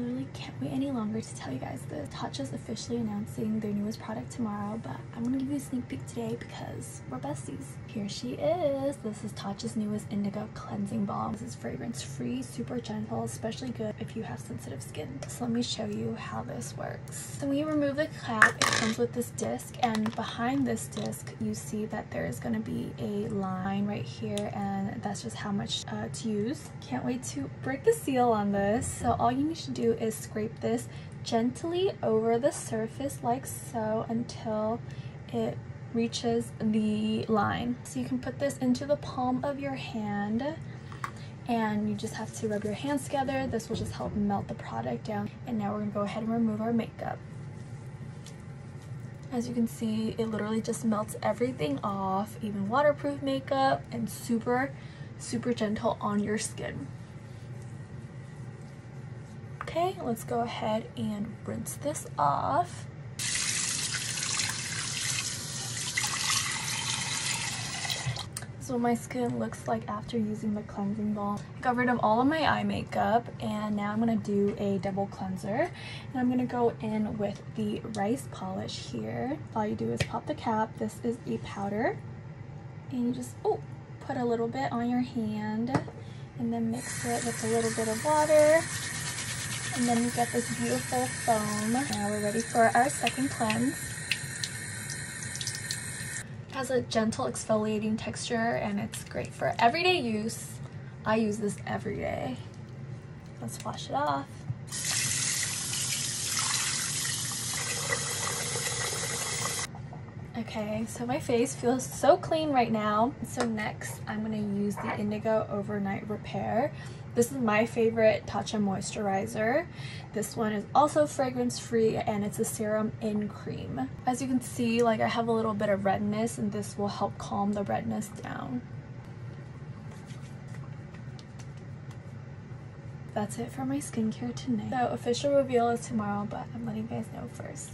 literally can't wait any longer to tell you guys this. Tatcha is officially announcing their newest product tomorrow, but I'm gonna give you a sneak peek today because we're besties. Here she is. This is Tatcha's newest Indigo Cleansing Balm. This is fragrance free, super gentle, especially good if you have sensitive skin. So let me show you how this works. So when you remove the cap, it comes with this disc and behind this disc you see that there is to be a line right here and that's just how much uh, to use. Can't wait to break the seal on this. So all you need to do is scrape this gently over the surface like so until it reaches the line. So you can put this into the palm of your hand and you just have to rub your hands together. This will just help melt the product down. And now we're gonna go ahead and remove our makeup. As you can see, it literally just melts everything off, even waterproof makeup and super, super gentle on your skin. Okay, let's go ahead and rinse this off. what my skin looks like after using the cleansing balm. I got rid of all of my eye makeup and now I'm going to do a double cleanser. And I'm going to go in with the rice polish here. All you do is pop the cap. This is a powder. And you just oh, put a little bit on your hand and then mix it with a little bit of water. And then you get this beautiful foam. Now we're ready for our second cleanse has a gentle exfoliating texture and it's great for everyday use. I use this every day. Let's wash it off. Okay, so my face feels so clean right now. So next, I'm going to use the Indigo Overnight Repair. This is my favorite Tatcha moisturizer. This one is also fragrance free and it's a serum in cream. As you can see, like I have a little bit of redness and this will help calm the redness down. That's it for my skincare tonight. So official reveal is tomorrow, but I'm letting you guys know first.